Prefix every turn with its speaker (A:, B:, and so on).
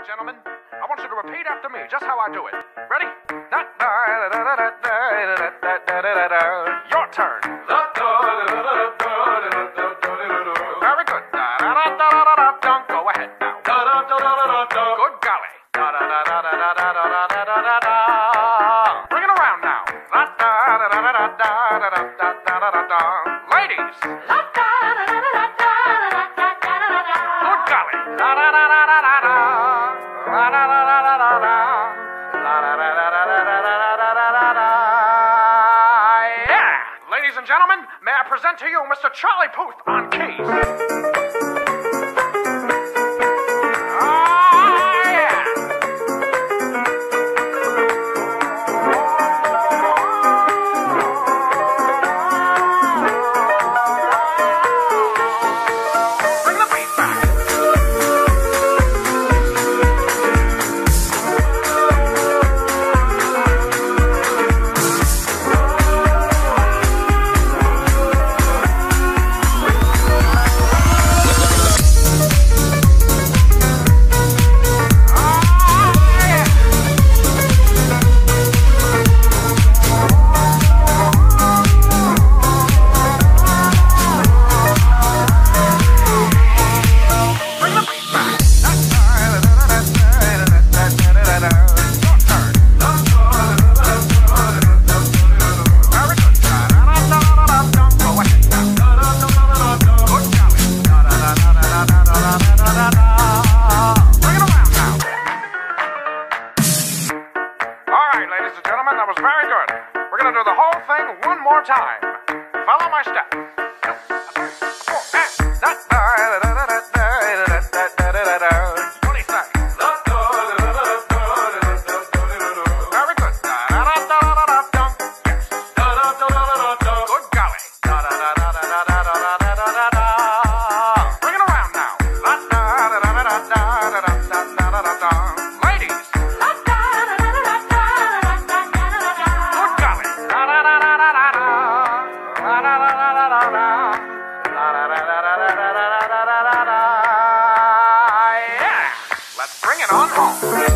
A: right, gentlemen. I want you to repeat after me, just how I do it. Ready? Your present to you Mr. Charlie Puth on keys. Ladies and gentlemen, that was very good. We're gonna do the whole thing one more time. Follow my step. Very good. Good golly. Bring it around now. 很好。